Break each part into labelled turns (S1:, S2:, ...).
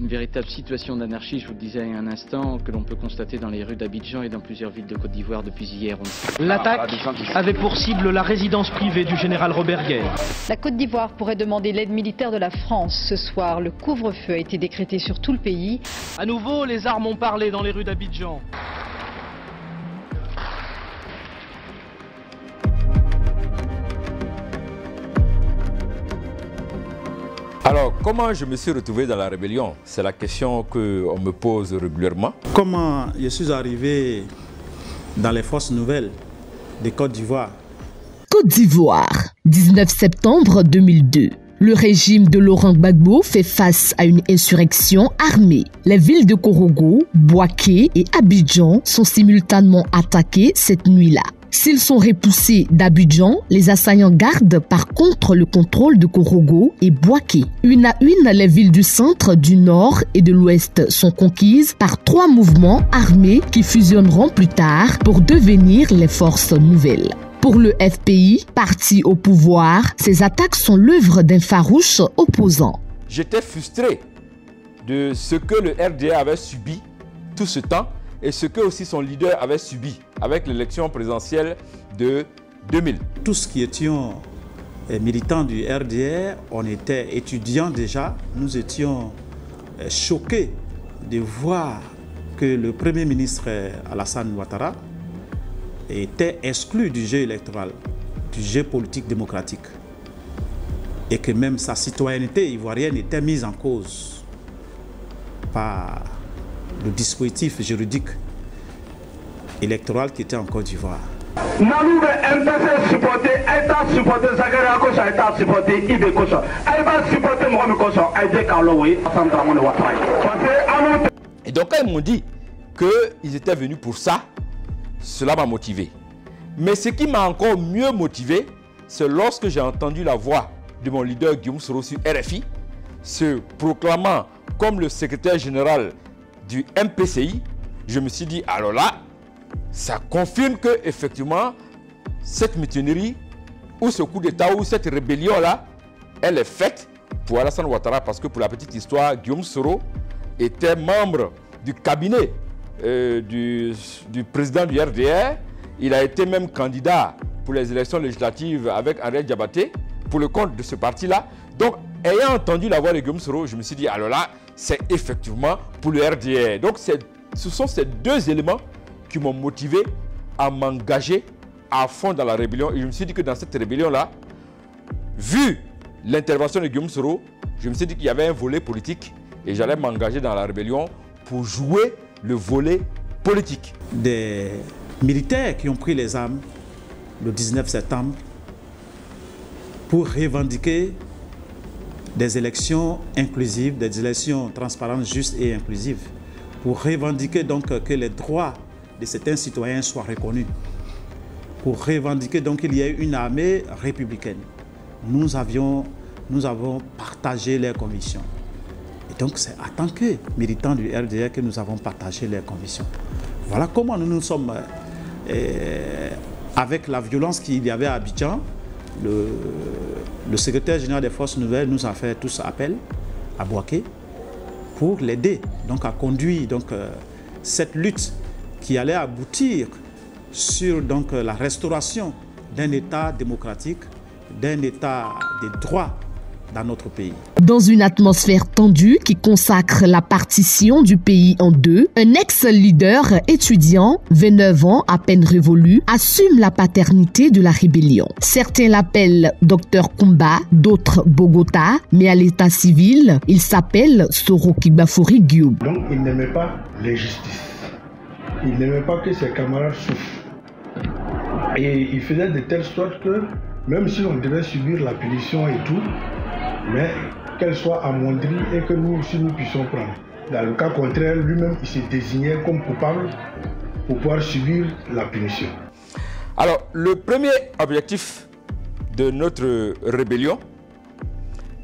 S1: une véritable situation d'anarchie, je vous le disais il y a un instant, que l'on peut constater dans les rues d'Abidjan et dans plusieurs villes de Côte d'Ivoire depuis hier.
S2: L'attaque avait pour cible la résidence privée du général Robert Guerre.
S3: La Côte d'Ivoire pourrait demander l'aide militaire de la France ce soir. Le couvre-feu a été décrété sur tout le pays.
S2: À nouveau, les armes ont parlé dans les rues d'Abidjan.
S4: Alors, comment je me suis retrouvé dans la rébellion? C'est la question qu'on me pose régulièrement.
S5: Comment je suis arrivé dans les forces nouvelles de Côte d'Ivoire?
S6: Côte d'Ivoire, 19 septembre 2002. Le régime de Laurent Gbagbo fait face à une insurrection armée. Les villes de Korogo, Boaké et Abidjan sont simultanément attaquées cette nuit-là. S'ils sont repoussés d'Abidjan, les assaillants gardent par contre le contrôle de Korogo et Boaké. Une à une, les villes du centre, du nord et de l'ouest sont conquises par trois mouvements armés qui fusionneront plus tard pour devenir les forces nouvelles. Pour le FPI, parti au pouvoir, ces attaques sont l'œuvre d'un farouche opposant.
S4: J'étais frustré de ce que le RDA avait subi tout ce temps et ce que aussi son leader avait subi avec l'élection présidentielle de 2000.
S5: Tous qui étions militants du RDR, on était étudiants déjà, nous étions choqués de voir que le Premier ministre Alassane Ouattara était exclu du jeu électoral, du jeu politique démocratique. Et que même sa citoyenneté ivoirienne était mise en cause par le dispositif juridique électoral qui était en Côte d'Ivoire.
S4: Et donc quand ils m'ont dit qu'ils étaient venus pour ça, cela m'a motivé. Mais ce qui m'a encore mieux motivé, c'est lorsque j'ai entendu la voix de mon leader Guillaume Soro sur RFI, se proclamant comme le secrétaire général du MPCI, je me suis dit, alors là, ça confirme que effectivement cette mutinerie ou ce coup d'État ou cette rébellion-là, elle est faite pour Alassane Ouattara parce que pour la petite histoire, Guillaume Soro était membre du cabinet euh, du, président du RDR. Il a été même candidat pour les élections législatives avec Henri Diabaté pour le compte de ce parti-là. Donc, ayant entendu la voix de Guillaume Soro, je me suis dit, alors là, c'est effectivement pour le RDR. Donc, ce sont ces deux éléments qui m'ont motivé à m'engager à fond dans la rébellion. Et je me suis dit que dans cette rébellion-là, vu l'intervention de Guillaume Soro, je me suis dit qu'il y avait un volet politique et j'allais m'engager dans la rébellion pour jouer le volet politique.
S5: Des militaires qui ont pris les armes le 19 septembre pour revendiquer des élections inclusives, des élections transparentes, justes et inclusives, pour revendiquer donc que les droits de certains citoyens soient reconnus, pour revendiquer donc qu'il y ait une armée républicaine. Nous, avions, nous avons partagé leurs convictions. Et donc c'est en tant que militants du RDR que nous avons partagé leurs convictions. Voilà comment nous nous sommes, euh, avec la violence qu'il y avait à Abidjan, le, secrétaire général des forces nouvelles nous a fait tous appel à Boaké pour l'aider, donc à conduire euh, cette lutte qui allait aboutir sur donc, la restauration d'un État démocratique, d'un État des droits dans notre pays.
S6: Dans une atmosphère tendue qui consacre la partition du pays en deux, un ex-leader étudiant, 29 ans à peine révolu, assume la paternité de la rébellion. Certains l'appellent Docteur Kumba, d'autres Bogota, mais à l'état civil, il s'appelle Soro Kibafori Guillaume.
S7: Donc il n'aimait pas l'injustice. Il n'aimait pas que ses camarades souffrent. Et il faisait de telle sorte que même si on devait subir la punition et tout, mais qu'elle soit amoindrie et que nous aussi nous puissions prendre. Dans le cas contraire, lui-même, il se désignait comme coupable pour pouvoir subir la punition.
S4: Alors, le premier objectif de notre rébellion,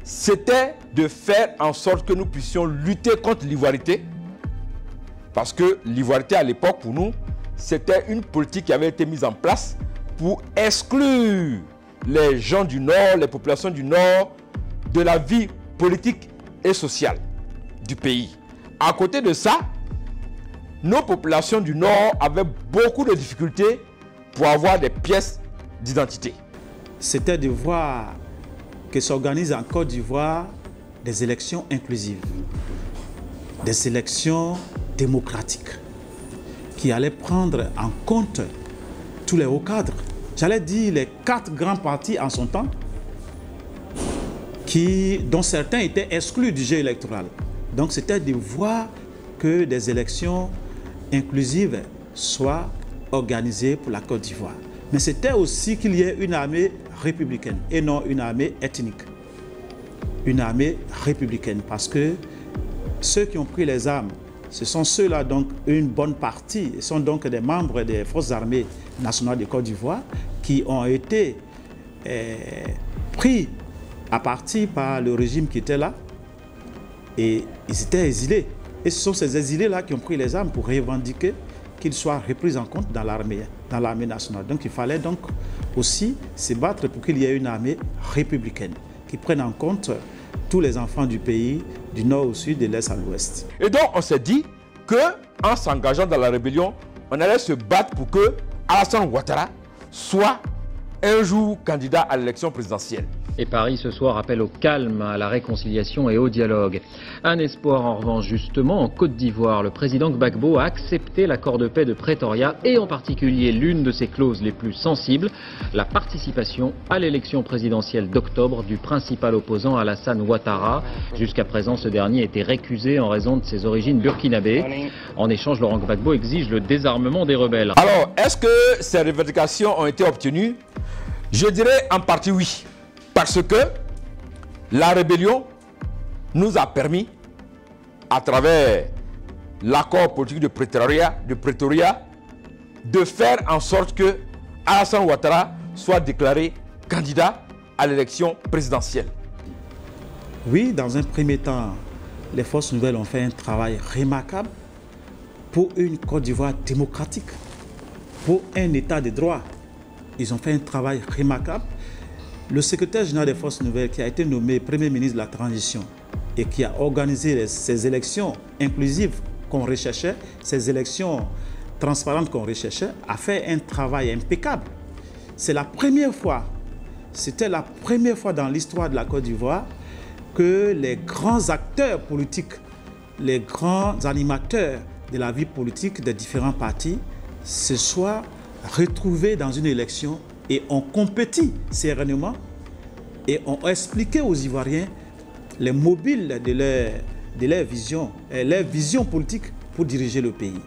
S4: c'était de faire en sorte que nous puissions lutter contre l'ivoirité. Parce que l'ivoirité, à l'époque, pour nous, c'était une politique qui avait été mise en place pour exclure les gens du Nord, les populations du Nord, de la vie politique et sociale. du pays. À côté de ça, nos populations du Nord avaient beaucoup de difficultés pour avoir des pièces d'identité.
S5: C'était de voir que s'organisent en Côte d'Ivoire des élections inclusives, des élections démocratiques qui allaient prendre en compte tous les hauts cadres. J'allais dire les quatre grands partis en son temps, dont certains étaient exclus du jeu électoral. Donc c'était de voir que des élections inclusives soient organisées pour la Côte d'Ivoire. Mais c'était aussi qu'il y ait une armée républicaine et non une armée ethnique. Une armée républicaine parce que ceux qui ont pris les armes, ce sont ceux-là, donc une bonne partie, sont donc des membres des forces armées nationales de Côte d'Ivoire qui ont été eh, pris à partie par le régime qui était là et ils étaient exilés. Et ce sont ces exilés-là qui ont pris les armes pour revendiquer qu'ils soient repris en compte dans l'armée, dans l'armée nationale. Donc il fallait donc aussi se battre pour qu'il y ait une armée républicaine qui prenne en compte tous les enfants du pays, du nord au sud, de l'est à l'ouest.
S4: Et donc on s'est dit que en s'engageant dans la rébellion, on allait se battre pour que Alassane Ouattara soit un jour candidat à l'élection présidentielle.
S1: Et Paris ce soir appelle au calme, à la réconciliation et au dialogue. Un espoir en revanche justement en Côte d'Ivoire. Le président Gbagbo a accepté l'accord de paix de Pretoria et en particulier l'une de ses clauses les plus sensibles, la participation à l'élection présidentielle d'octobre du principal opposant Alassane Ouattara. Jusqu'à présent, ce dernier était récusé en raison de ses origines burkinabées. En échange, Laurent Gbagbo exige le désarmement des rebelles.
S4: Alors, est-ce que ces revendications ont été obtenues? Je dirais en partie oui. Parce que la rébellion nous a permis, à travers l'accord politique de Pretoria, de de faire en sorte que Alassane Ouattara soit déclaré candidat à l'élection présidentielle.
S5: Oui, dans un premier temps, les forces nouvelles ont fait un travail remarquable pour une Côte d'Ivoire démocratique, pour un état de droit. Ils ont fait un travail remarquable le secrétaire général des Forces Nouvelles, qui a été nommé Premier ministre de la Transition et qui a organisé ces élections inclusives qu'on recherchait, ces élections transparentes qu'on recherchait, a fait un travail impeccable. C'est la première fois, c'était la première fois dans l'histoire de la Côte d'Ivoire que les grands acteurs politiques, les grands animateurs de la vie politique des différents partis se soient retrouvés dans une élection et ont compétit sereinement et ont expliqué aux Ivoiriens les mobiles de leur, de leur vision, leur vision politique pour diriger le pays.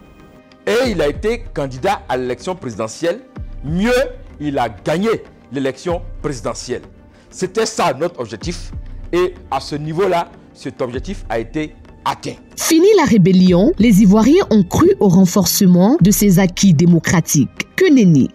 S4: Et il a été candidat à l'élection présidentielle. Mieux, il a gagné l'élection présidentielle. C'était ça notre objectif. Et à ce niveau-là, cet objectif a été atteint.
S6: Fini la rébellion, les Ivoiriens ont cru au renforcement de ces acquis démocratiques.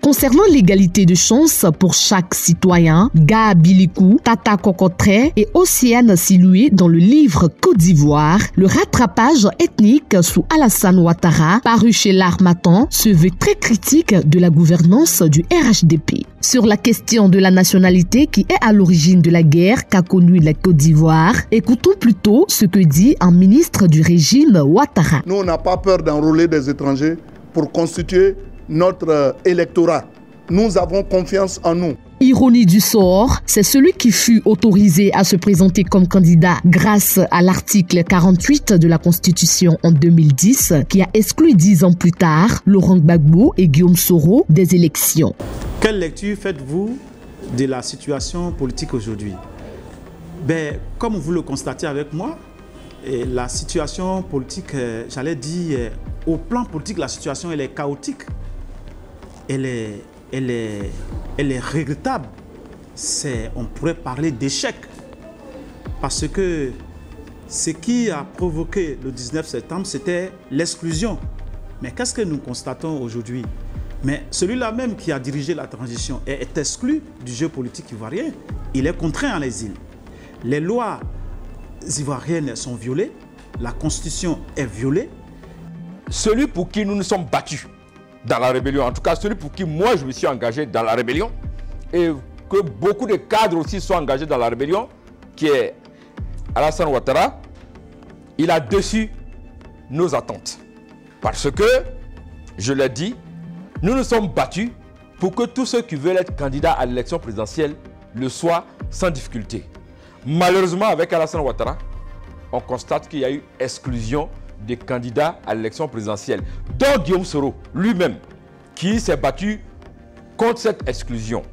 S6: Concernant l'égalité de chance pour chaque citoyen, Ga Bilikou, Tata Kokotre et Océane Siloué dans le livre Côte d'Ivoire, le rattrapage ethnique sous Alassane Ouattara, paru chez l'Armatan, se veut très critique de la gouvernance du RHDP. Sur la question de la nationalité qui est à l'origine de la guerre qu'a connue la Côte d'Ivoire, écoutons plutôt ce que dit un ministre du régime Ouattara.
S8: Nous, on n'a pas peur d'enrôler des étrangers pour constituer notre euh, électorat. Nous avons confiance en nous.
S6: Ironie du sort, c'est celui qui fut autorisé à se présenter comme candidat grâce à l'article 48 de la Constitution en 2010 qui a exclu dix ans plus tard Laurent Gbagbo et Guillaume Soro des élections.
S5: Quelle lecture faites-vous de la situation politique aujourd'hui? Ben, Comme vous le constatez avec moi, la situation politique, euh, j'allais dire, euh, au plan politique, la situation elle est chaotique. Elle est, elle est, elle est regrettable. on pourrait parler d'échec. Parce que ce qui a provoqué le 19 septembre, c'était l'exclusion. Mais qu'est-ce que nous constatons aujourd'hui? Mais celui-là même qui a dirigé la transition est exclu du jeu politique ivoirien. Il est contraint à l'exil. Les lois ivoiriennes sont violées, la constitution est violée.
S4: Celui pour qui nous nous sommes battus dans la rébellion, en tout cas celui pour qui moi je me suis engagé dans la rébellion, et que beaucoup de cadres aussi sont engagés dans la rébellion, qui est Alassane Ouattara, il a déçu nos attentes. Parce que, je l'ai dit, nous nous sommes battus pour que tous ceux qui veulent être candidats à l'élection présidentielle le soient sans difficulté. Malheureusement, avec Alassane Ouattara, on constate qu'il y a eu exclusion des candidats à l'élection présidentielle, dont Guillaume Soro lui-même, qui s'est battu contre cette exclusion.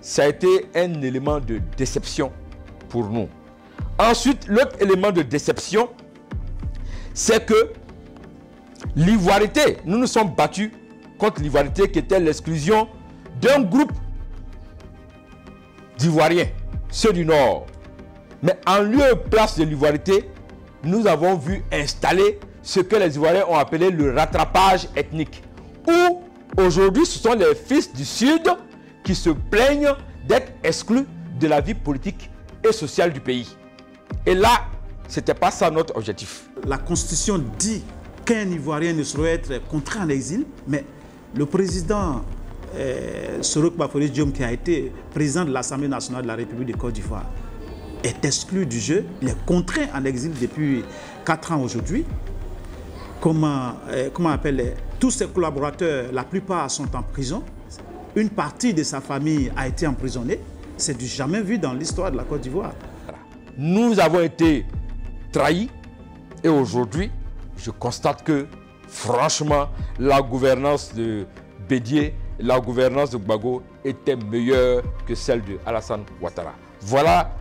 S4: Ça a été un élément de déception pour nous. Ensuite, l'autre élément de déception, c'est que l'ivoirité, nous nous sommes battus contre l'ivoirité qui était l'exclusion d'un groupe d'Ivoiriens, ceux du Nord. Mais en lieu et place de l'ivoirité, nous avons vu installer ce que les Ivoiriens ont appelé le rattrapage ethnique. Où aujourd'hui, ce sont les fils du Sud qui se plaignent d'être exclus de la vie politique et sociale du pays. Et là, ce n'était pas ça notre objectif.
S5: La Constitution dit qu'un Ivoirien ne saurait être contraint en exil, mais le président euh, Sorok Bafori qui a été président de l'Assemblée nationale de la République de Côte d'Ivoire, est exclu du jeu, il est contraint en exil depuis 4 ans aujourd'hui. Comment, euh, comment tous ses collaborateurs, la plupart sont en prison. Une partie de sa famille a été emprisonnée. C'est du jamais vu dans l'histoire de la Côte d'Ivoire.
S4: Nous avons été trahis et aujourd'hui, je constate que franchement, la gouvernance de Bédier, la gouvernance de Gbago était meilleure que celle de Alassane Ouattara. Voilà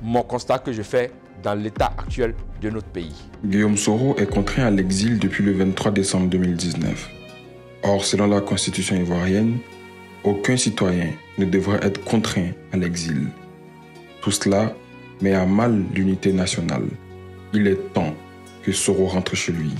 S4: mon constat que je fais dans l'état actuel de notre pays.
S9: Guillaume Soro est contraint à l'exil depuis le 23 décembre 2019. Or, selon la constitution ivoirienne, aucun citoyen ne devrait être contraint à l'exil. Tout cela met à mal l'unité nationale. Il est temps que Soro rentre chez lui.